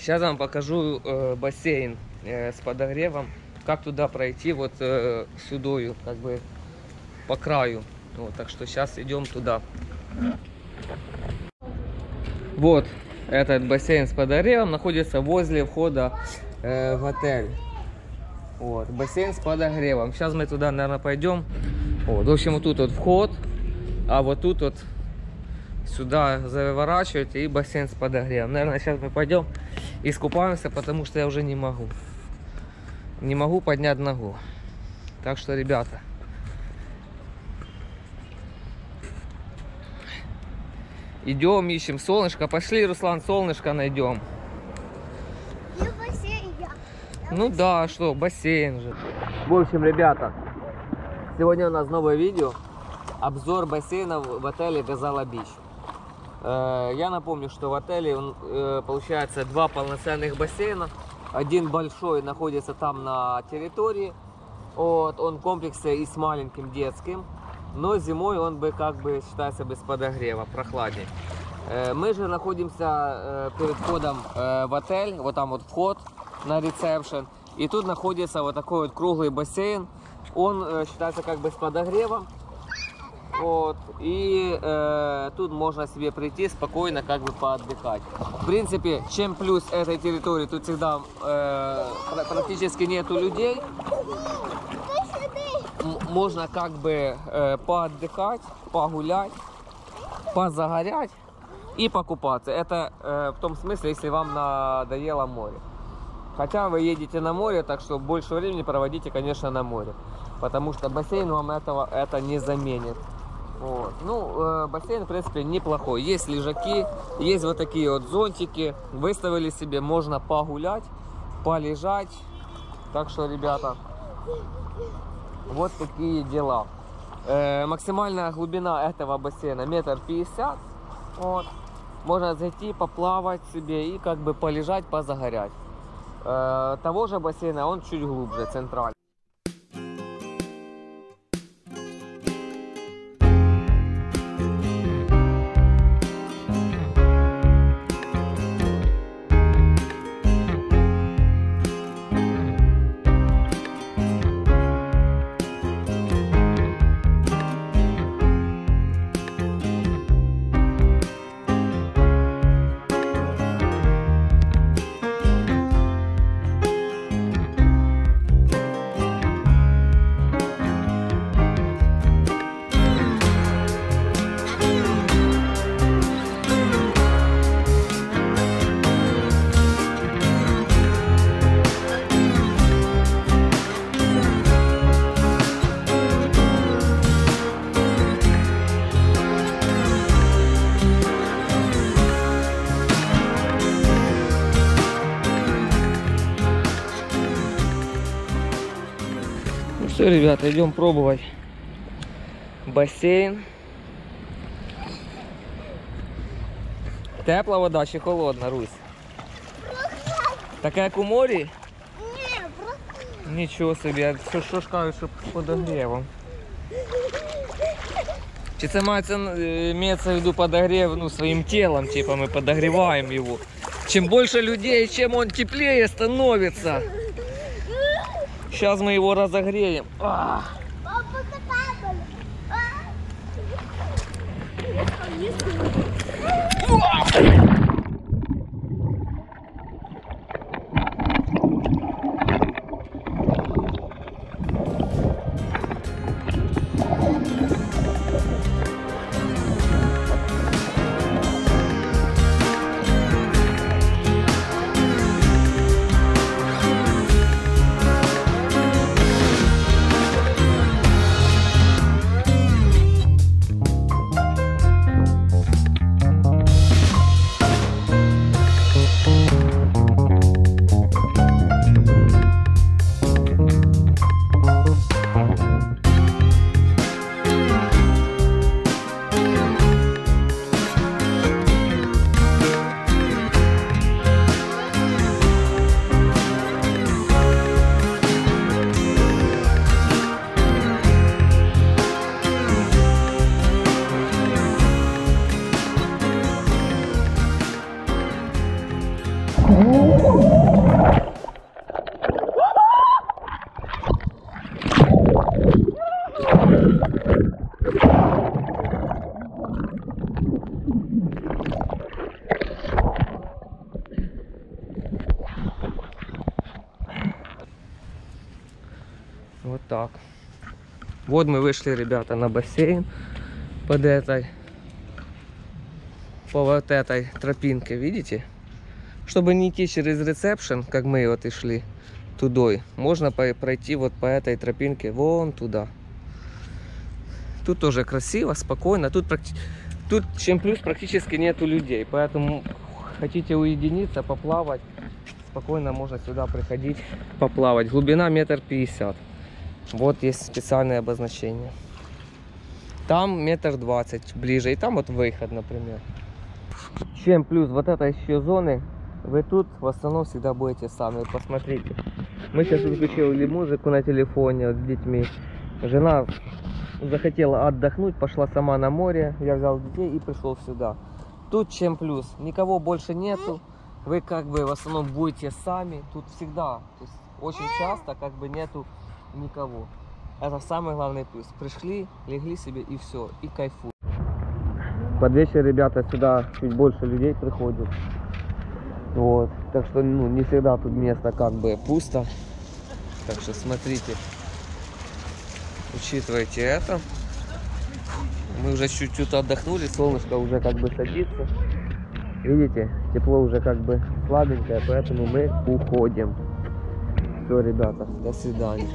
Сейчас вам покажу э, бассейн э, с подогревом. Как туда пройти вот э, сюдою, как бы по краю. Вот, так что сейчас идем туда. Вот этот бассейн с подогревом находится возле входа э, в отель. Вот, бассейн с подогревом. Сейчас мы туда, наверное, пойдем. Вот, в общем, вот тут вот вход, а вот тут вот сюда заворачиваете и бассейн с подогревом. Наверное, сейчас мы пойдем искупаемся, потому что я уже не могу. Не могу поднять ногу. Так что, ребята, идем, ищем солнышко. Пошли, Руслан, солнышко найдем. Я в бассейн, я. Ну да, что, бассейн же. В общем, ребята, сегодня у нас новое видео. Обзор бассейна в в отеле Газала Бич. Э, Я напомню, что в отеле э, получается два полноценных бассейна. Один большой находится там на территории. Вот, он в комплексе и с маленьким детским. Но зимой он бы как бы считается без подогрева, прохладней. Э, Мы же находимся перед входом в отель. Вот там вот вход на ресепшн. И тут находится вот такой вот круглый бассейн. Он считается как бы с подогревом. Вот. И э, тут можно себе прийти спокойно, как бы поотдыхать. В принципе, чем плюс этой территории, тут всегда э, пра- практически нету людей. Можно как бы э, поотдыхать, погулять, позагорять и покупаться. Это э, в том смысле, если вам надоело море. Хотя вы едете на море, так что больше времени проводите, конечно, на море. Потому что бассейн вам этого это не заменит. Вот. Ну, э, бассейн, в принципе, неплохой. Есть лежаки, есть вот такие вот зонтики. Выставили себе, можно погулять, полежать. Так что, ребята, вот такие дела. Э, максимальная глубина этого бассейна метр пятьдесят. Вот. Можно зайти, поплавать себе и как бы полежать, позагорять. Э, того же бассейна он чуть глубже, центральный. Ну что, ребята, идем пробовать бассейн. Тепла вода чи холодна, Русь? Така як у морі? Не, просто Нічого собі, а що, що ж кажуть, що з подогрівом. Чи це мається, е, имеется в виду подогрев ну, своим телом, типа мы подогреваем его. Чем больше людей, чем он теплее становится. Сейчас мы его разогреем. А, папа катабель. Вот так. Вот мы вышли, ребята, на бассейн под этой, по вот этой тропинке, видите? Чтобы не идти через ресепшн, как мы вот и шли тудой, можно пройти вот по этой тропинке вон туда. Тут тоже красиво, спокойно. Тут, тут чем плюс практически нету людей, поэтому хотите уединиться, поплавать, спокойно можно сюда приходить, поплавать. Глубина метр пятьдесят. Вот есть специальное обозначение. Там метр двадцать ближе, и там вот выход, например. Чем плюс вот этой еще зоны, вы тут в основном всегда будете сами. Посмотрите. Мы сейчас включили музыку на телефоне с детьми. Жена захотела отдохнуть, пошла сама на море. Я взял детей и пришел сюда. Тут чем плюс? Никого больше нету. Вы как бы в основном будете сами. Тут всегда, то есть очень часто как бы нету никого. Это самый главный плюс. Пришли, легли себе и все, и кайфуют. Под вечер, ребята, сюда чуть больше людей приходит. Вот. Так что, ну, не всегда тут место как бы пусто. Так что смотрите. Учитывайте это. Мы уже чуть-чуть отдохнули, солнышко уже как бы садится. Видите, тепло уже как бы слабенькое, поэтому мы уходим. Все, ребята, до свидания.